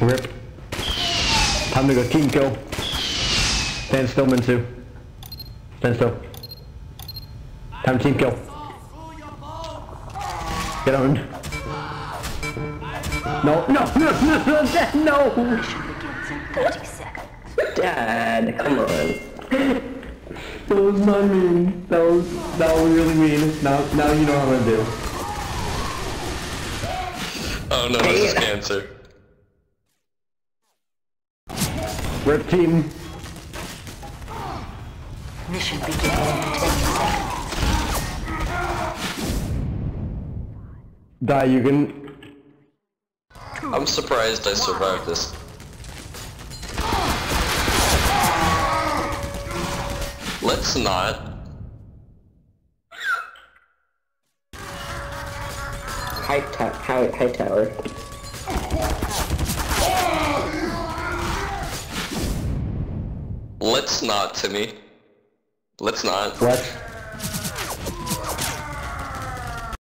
Rip. Time to go team kill. Stand still, Minsu. Stand still. Time team kill. Get on. No, no, no, no, no, Dad, no! Mission begins in 30 seconds. Dad, come on. That was not mean. That was, that was really mean. Now, now you know how I'm gonna do. Oh no, this is cancer. Rip team. Mission begins in 10 seconds. Die, you can... I'm surprised I survived this. Let's not. High, ta high, high tower. Let's not, Timmy. Let's not. What?